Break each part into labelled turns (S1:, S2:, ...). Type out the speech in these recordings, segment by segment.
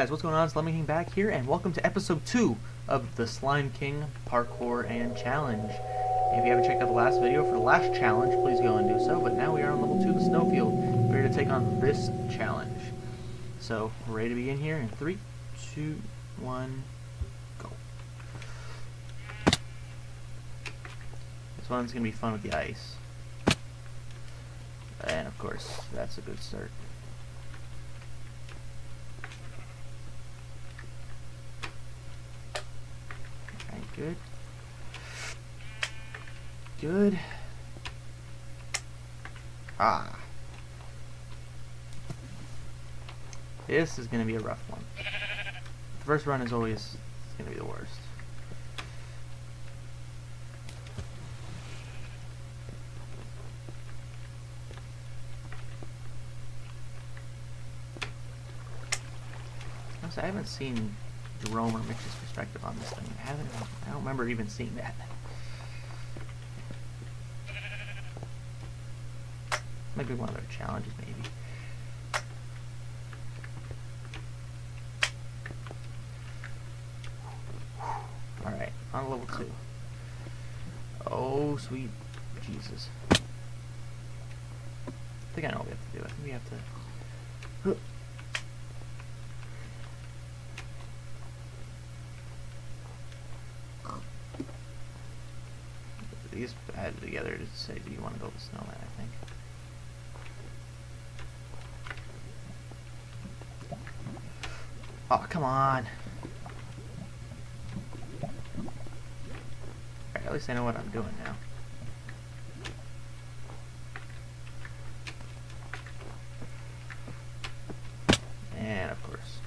S1: guys, what's going on? It's Slime King back here, and welcome to episode 2 of the Slime King Parkour and Challenge. If you haven't checked out the last video for the last challenge, please go and do so, but now we are on level 2 of the Snowfield. We're going to take on this challenge. So, we're ready to begin here in 3, 2, 1, go. This one's going to be fun with the ice. And of course, that's a good start. Good. Good. Ah. This is going to be a rough one. The first run is always going to be the worst. I haven't seen Jerome or Mitch's perspective on this thing. I haven't. I don't remember even seeing that. Might be one of their challenges, maybe. Alright, on level two. Oh, sweet Jesus. I think I know what we have to do. I think we have to... These added together to say, do you want to build a snowman, I think. Oh, come on. Alright, at least I know what I'm doing now. And of course.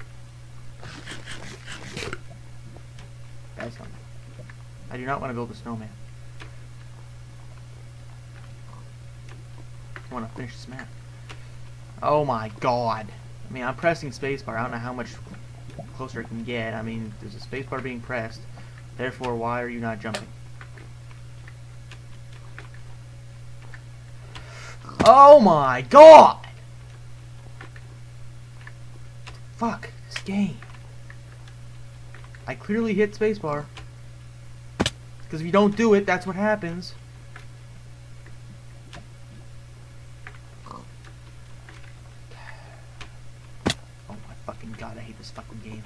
S1: I do not want to build a snowman. I want to finish this map. Oh my god. I mean, I'm pressing spacebar. I don't know how much closer it can get. I mean, there's a spacebar being pressed. Therefore, why are you not jumping? Oh my god! Fuck, this game. I clearly hit spacebar. Because if you don't do it, that's what happens. Oh my fucking god, I hate this fucking game.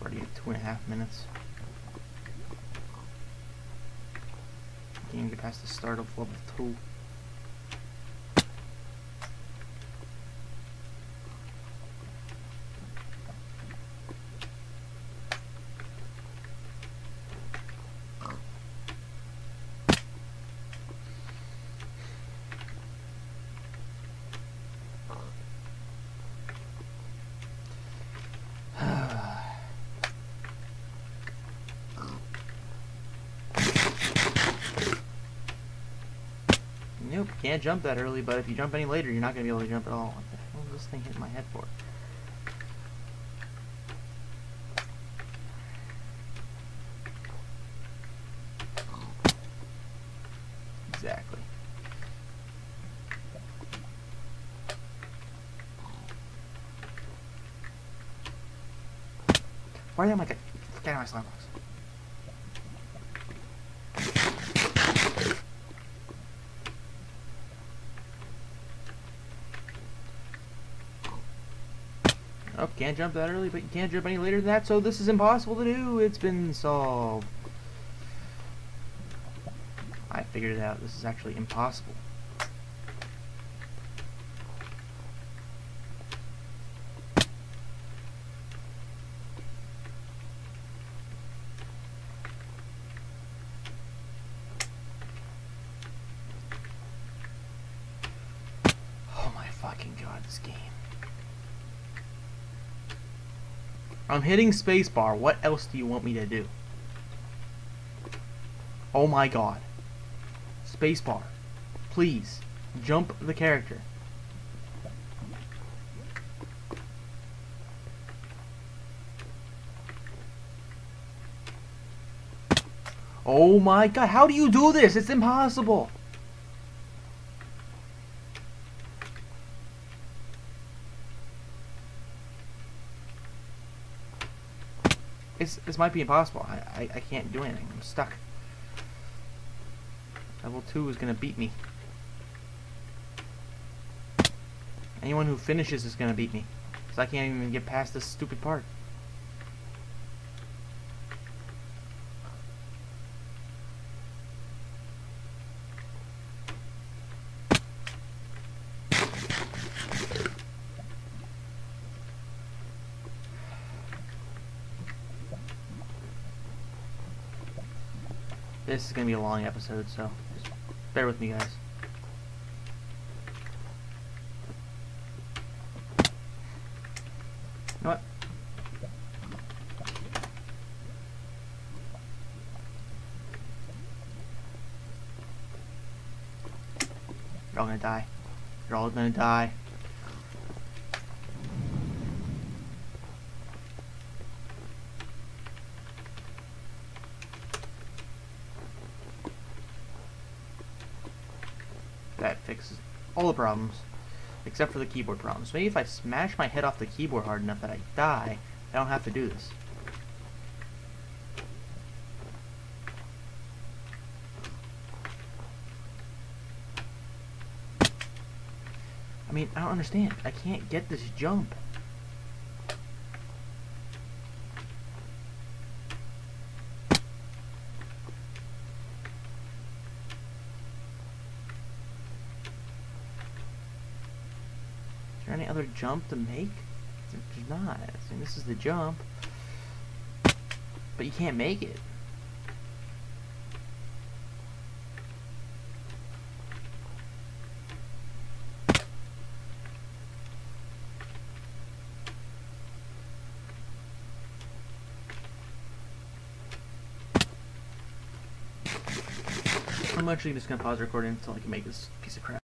S1: Already at two and a half minutes. Even get past the start of level two. Can't jump that early, but if you jump any later, you're not going to be able to jump at all. What the hell is this thing hitting my head for? Exactly. Why am I get get out of my slime box? Oh, can't jump that early, but you can't jump any later than that, so this is impossible to do. It's been solved. I figured it out. This is actually impossible. Oh my fucking god, this game. I'm hitting spacebar. What else do you want me to do? Oh my god. Spacebar. Please. Jump the character. Oh my god, how do you do this? It's impossible. It's, this might be impossible. I, I, I can't do anything. I'm stuck. Level 2 is going to beat me. Anyone who finishes is going to beat me. Because I can't even get past this stupid part. This is going to be a long episode, so just bear with me, guys. You know what? You're all gonna die. You're all gonna die. That fixes all the problems. Except for the keyboard problems. Maybe if I smash my head off the keyboard hard enough that I die, I don't have to do this. I mean, I don't understand. I can't get this jump. There any other jump to make? There's not. I mean, this is the jump. But you can't make it. I'm actually just gonna pause recording until I can make this piece of crap.